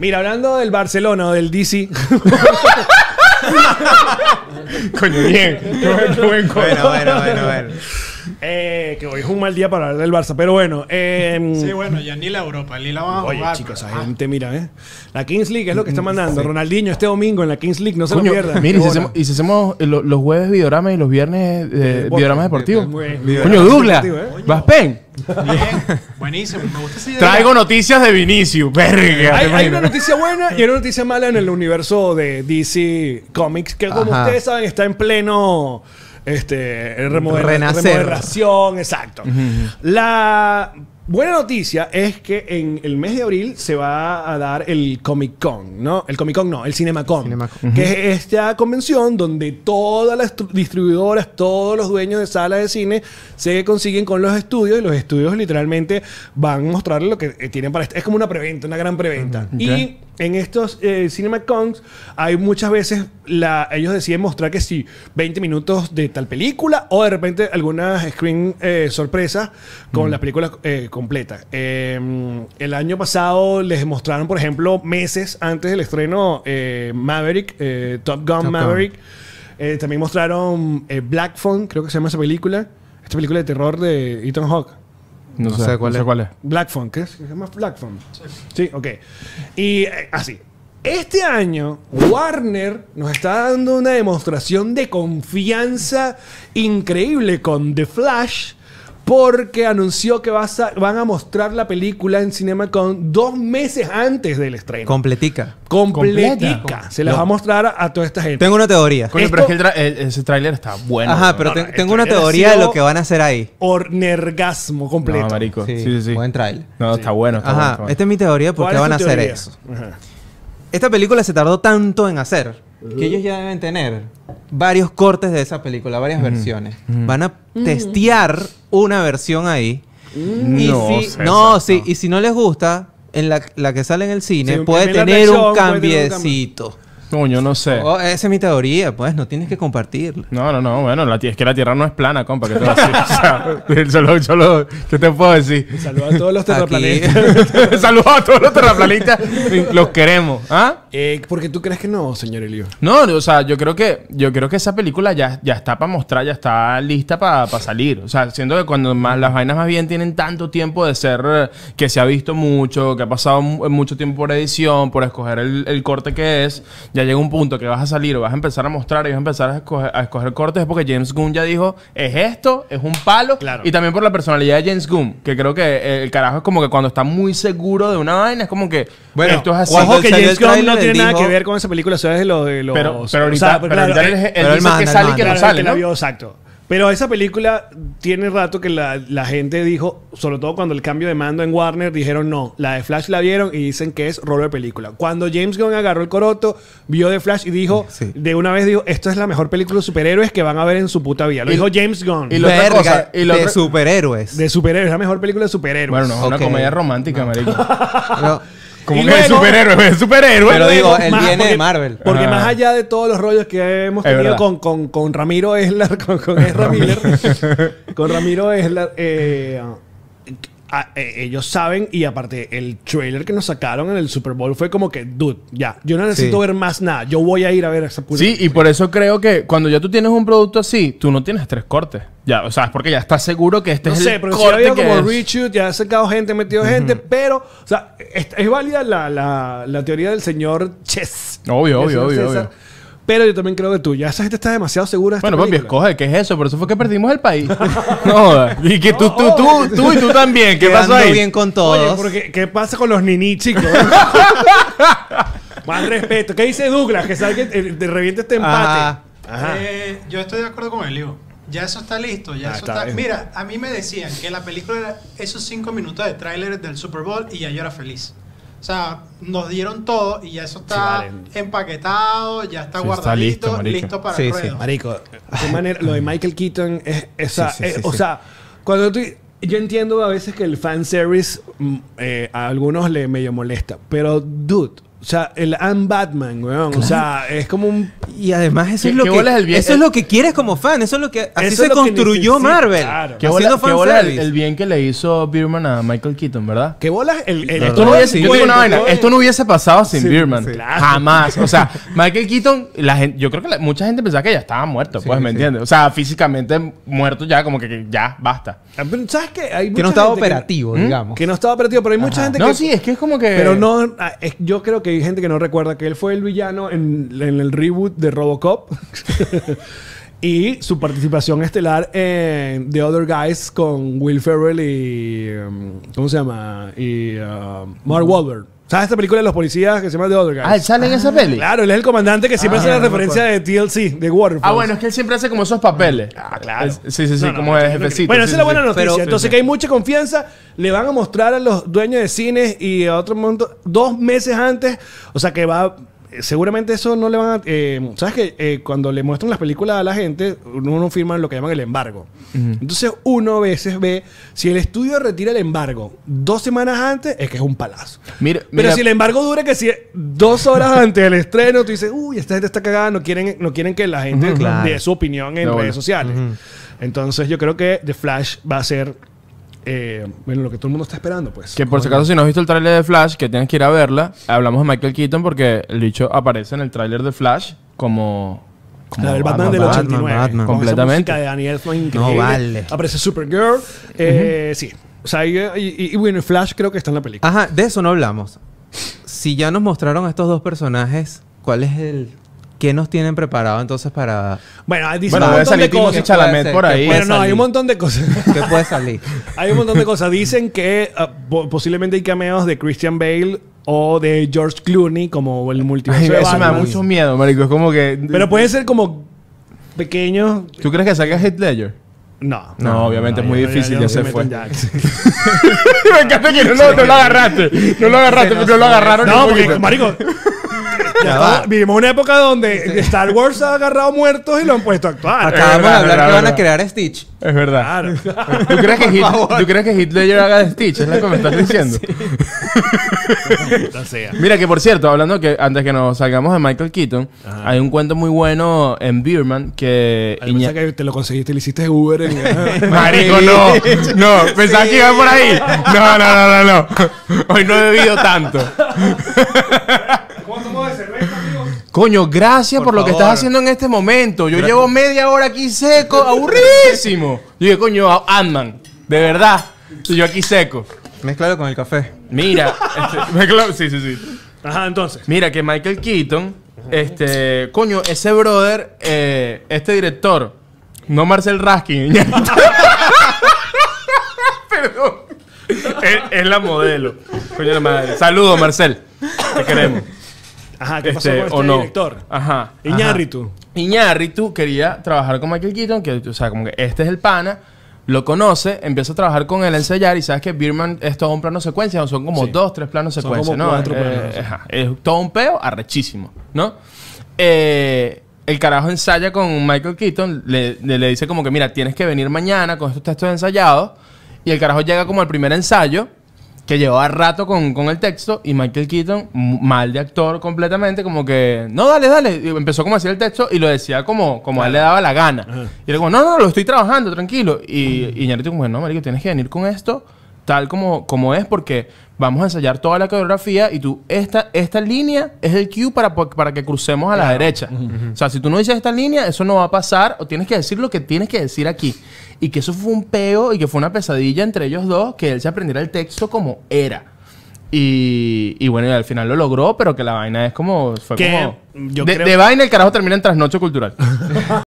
Mira, hablando del Barcelona o del DC. Coño, bien. Qué buen-. Bueno, bueno, bueno, bueno. Eh, que hoy es un mal día para hablar del Barça, pero bueno. eh, Sí, bueno, ya ni la Europa, ni la vamos a Oye, jugar. chicos, pero- gente, mira, ¿eh? La Kings League es lo que está mandando. Ronaldinho este domingo en la Kings League, no se Coño, lo pierdan. mira, y si hacemos, y si hacemos lo- los jueves videorama y los viernes eh, videorama deportivo. Muy bien. Coño, Douglas, deportivo, ¿eh? vas pen. Bien, buenísimo, me gusta esa idea. Traigo noticias de Vinicius. Verga, ¿te Hay, una noticia buena y una noticia mala en el universo de DC Comics, que como Ajá. ustedes saben está en pleno este, Renacer. remodelación, exacto. La buena noticia es que en el mes de abril se va a dar el Comic Con, ¿no? El Comic Con no, el CinemaCon, CinemaCon. que es esta convención donde todas las distribuidoras, todos los dueños de salas de cine se consiguen con los estudios y los estudios literalmente van a mostrar lo que eh, tienen para... Es como una preventa, una gran preventa. Y. en estos eh, CinemaCons hay muchas veces la, ellos deciden mostrar que sí, 20 minutos de tal película o de repente algunas screen eh, sorpresas con la película eh, completa. Eh, el año pasado les mostraron, por ejemplo, meses antes del estreno eh, Maverick, Top Gun. Maverick. También mostraron Black Phone, creo que se llama esa película. Esta película de terror de Ethan Hawke. No, No sé, sé cuál no sé es. cuál es. Black Phone, ¿qué es? ¿Se llama Black Phone? Sí, ok. Y eh, así. Este año, Warner nos está dando una demostración de confianza increíble con The Flash. Porque anunció que vas a- van a mostrar la película en CinemaCon dos meses antes del estreno. Completica. Completica. Completa. Se las va a mostrar a, a toda esta gente. Tengo una teoría. Coño, Esto- pero es que el tra- el- ese tráiler está bueno. Ajá, pero no, ten- no, tengo una teoría de lo que van a hacer ahí. Ornergasmo completo. No, marico. Sí, Sí, sí, sí. Buen trailer. No, está bueno. Está bueno, Ajá, está bueno. esta es mi teoría de por ¿Cuál qué van a hacer teoría? eso. Ajá. Esta película se tardó tanto en hacer que ellos ya deben tener varios cortes de esa película, varias versiones. Van a testear una versión ahí. Y No, si, César, no, sí, no. y si no les gusta, en la, la que sale en el cine, Sí, puede tener versión, puede tener un cambio. cambiecito. Coño, no sé. Oh, esa es mi teoría, pues, no tienes que compartirla. No, no, no. Bueno, la, es que la Tierra no es plana, compa. ¿Qué te voy a decir? O sea, solo, solo, ¿Qué te puedo decir? Saludos a todos los Aquí. terraplanetas. Saludos a todos los terraplanistas. Los queremos. ¿Ah? Eh, ¿Por qué tú crees que no, señor Elio? No, o sea, yo creo que yo creo que esa película ya, ya está para mostrar, ya está lista para salir. O sea, siento que cuando más las vainas más bien tienen tanto tiempo de ser eh, que se ha visto mucho, que ha pasado mu- mucho tiempo por edición, por escoger el, el corte que es, ya llega un punto que vas a salir o vas a empezar a mostrar y vas a empezar a escoger, a escoger cortes es porque James Gunn ya dijo, es esto, es un palo. Claro. Y también por la personalidad de James Gunn, que creo que el carajo es como que cuando está muy seguro de una vaina, es como que Bueno, esto es así. Ojo que James Gunn no tiene él nada dijo- que ver con esa película, eso es de lo de los... Pero, pero o ahorita, sea, pero ahorita eh, él, él pero dice que sale y que no Claro, sale, ¿no? vio, exacto. Pero esa película tiene rato que la, la gente dijo, sobre todo cuando el cambio de mando en Warner, dijeron no. La de Flash la vieron y dicen que es rolo de película. Cuando James Gunn agarró el coroto, vio de Flash y dijo, Sí. de una vez dijo, esto es la mejor película de superhéroes que van a ver en su puta vida. Lo Y- dijo James Gunn. y lo- la otra Verga, cosa, y de otra- superhéroes. de superhéroes, la mejor película de superhéroes. Bueno, no, es una comedia romántica, marico. No, Como Y que es superhéroe, es superhéroe. Pero digo, él más- viene de Marvel. Porque más allá de todos los rollos que hemos tenido con, con, con Ramiro Eslar, con, con Ezra Miller, con Ramiro Eslar, eh, a- eh, ellos saben, y aparte, el trailer que nos sacaron en el Super Bowl fue como que, dude, ya, yo no necesito Sí. ver más nada, yo voy a ir a ver esa puta. Sí, y por eso creo que cuando ya tú tienes un producto así, tú no tienes tres cortes. Ya, o sea, es porque ya estás seguro que este No es sé, el pero si corte había que como es. reshoot, ya ha sacado gente, metido gente, pero, o sea, es, es válida la, la, la teoría del señor Chess. Obvio, obvio, señor obvio, César. obvio. Pero yo también creo que tú, ya esa gente está demasiado segura de esta Bueno, papi, película. escoge, ¿qué es eso? Por eso fue que perdimos el país. no, y que tú, tú, tú, tú y tú también. ¿Qué pasó ahí? bien con Oye, todos. porque ¿qué pasa con los ninis, chicos? Más respeto. ¿Qué dice Douglas? Que salga que te reviente este empate. Ajá. Ajá. Eh, yo estoy de acuerdo con Elio. Ya eso está listo, ya Ah, eso está. Mira, a mí me decían que la película era esos cinco minutos de tráiler del Super Bowl y ya yo era feliz. O sea, nos dieron todo y ya eso está vale. empaquetado, ya está Sí, está listo, listo, para Sí, el sí. ruedo. Marico, qué manera, lo de Michael Keaton es esa. Sí, sí, eh, sí, o sí. sea, cuando tú. Yo entiendo a veces que el fanservice mm, eh, a algunos le medio molesta. Pero, dude. O sea, el I'm Batman, weón. O sea, es como un. Y además eso ¿Qué- es lo qué que el bien- eso es lo que quieres como fan, eso es lo que así Eso se que construyó Marvel. claro. Qué haciendo bola, qué bola el, el bien que le hizo Birman a Michael Keaton, ¿verdad? ¿Qué bolas? El, el, Esto no hubiese, yo digo una vaina, esto no hubiese pasado sin Sí, Birman. sí. Claro. Jamás. O sea, Michael Keaton, la gente, yo creo que la- mucha gente pensaba que ya estaba muerto, Sí, pues, ¿me sí. entiendes? O sea, físicamente muerto ya, como que, que ya, basta. Ah, pero ¿Sabes qué? Hay que mucha no estaba gente operativo, digamos. Que no estaba operativo, pero hay mucha gente No, que. sí, es que es como que... Pero no, ah, yo creo que hay gente que no recuerda que él fue el villano en, el reboot de Robocop y su participación estelar en The Other Guys con Will Ferrell y um, ¿cómo se llama? y um, Mark Wahlberg. ¿Sabes esta película de los policías que se llama The Other Guys? Ah, ¿él sale en esa peli? Claro, él es el comandante que siempre Ah, hace la referencia de TLC, de Waterfalls. Ah, bueno, es que él siempre hace como esos papeles. Ah, claro. Es- sí, sí, sí, No, no, como no, de jefecito. Bueno, sí, esa es la sí, buena sí. noticia. Pero- Entonces, que hay mucha confianza. Le van a mostrar a los dueños de cines y a otro montón, dos meses antes. O sea, que va. Seguramente eso no le van a. eh, ¿Sabes que eh, Cuando le muestran las películas a la gente, uno firma lo que llaman el embargo. Entonces, uno a veces ve si el estudio retira el embargo dos semanas antes, es que es un palazo. Mira, Pero mira, si el embargo dura que si dos horas antes del estreno, tú dices, uy, esta gente está cagada, no quieren, no quieren que la gente claro. dé su opinión en redes sociales. Entonces yo creo que The Flash va a ser, eh, bueno, lo que todo el mundo está esperando, pues. Que por si acaso, si no has visto el tráiler de Flash, que tienes que ir a verla, hablamos de Michael Keaton porque el bicho aparece en el tráiler de Flash como... como La del Batman, del Batman, 89. Batman. con esa Completamente. música de increíble. No vale. Aparece Supergirl. Eh, Sí. O sea, y, y- y bueno, Flash creo que está en la película. Ajá, de eso no hablamos. Si ya nos mostraron a estos dos personajes, ¿cuál es el qué nos tienen preparado entonces para Bueno, dicen Bueno, un montón salir de cosas. Chalamet puede por ahí. que Pero puede no, hay salir. un montón de cosas. qué puede salir? Hay un montón de cosas. Dicen que ah, po- posiblemente hay cameos de Christian Bale o de George Clooney como el multiverso Ay, de eso me da mucho miedo, marico. Es como que... Pero pueden ser como pequeños. ¿Tú crees que salga Heath Ledger? No. No, obviamente es muy difícil, ya ya, no se metan fue. Me encanta que no, no, no lo agarraste. No lo agarraste, pero no lo agarraron. No, porque, marico. Ya va. vivimos una época donde Star Wars ha agarrado muertos y lo han puesto a actuar. Acabamos de hablar que van a crear Stitch. Es verdad. Claro. ¿Tú crees, que ¿Tú crees que Ledger haga de Stitch? Es lo que me estás diciendo. Mira que por cierto, hablando que antes que nos salgamos de Michael Keaton, hay un cuento muy bueno en Beerman que Iña- pensaba que te lo conseguiste, le hiciste Uber en... Marico, no. No, pensaba que iba por ahí. No, no, no, no, no. Hoy no he bebido tanto. Coño, gracias por, Por lo que estás haciendo en este momento. Yo llevo media hora aquí seco, aburridísimo. Yo dije, coño, Ant-Man, de verdad. Y yo aquí seco. Mézclalo con el café. Mira, este, sí, sí, sí. Ajá, entonces. Mira que Michael Keaton, este, coño, ese brother, eh, este director, no Marcel Raskin, perdón, es, es la modelo. Coño la madre. Saludos, Marcel. Te queremos. Ajá, ¿qué pasó Este, con este o no. director? Ajá. Iñárritu. Iñárritu quería trabajar con Michael Keaton, que, o sea, como que este es el pana, lo conoce, empieza a trabajar con él a ensayar y sabes que Birman es todo un plano secuencia, o son como Sí. dos, tres planos Son secuencia, como ¿no? cuatro Eh, planos, sí. ajá, es todo un peo arrechísimo, ¿no? Eh, el carajo ensaya con Michael Keaton, le, le- le dice como que, mira, tienes que venir mañana con estos textos ensayados. Y el carajo llega como al primer ensayo, que llevaba rato con, con el texto, y Michael Keaton, mal de actor completamente, como que, no, dale, dale. Y empezó como a decir el texto y lo decía como, como a él le daba la gana. Y él como, no, no, lo estoy trabajando, tranquilo. Y, y Iñárritu como, no, marico, tienes que venir con esto tal como, como es, porque vamos a ensayar toda la coreografía y tú, esta, esta línea es el cue para, para que crucemos a la derecha. O sea, si tú no dices esta línea, eso no va a pasar, o tienes que decir lo que tienes que decir aquí. Y que eso fue un peo y que fue una pesadilla entre ellos dos, que él se aprendiera el texto como era. Y, y bueno, y al final lo logró, pero que la vaina es como. Fue Que como. yo de, creo- de vaina el carajo termina en trasnocho cultural.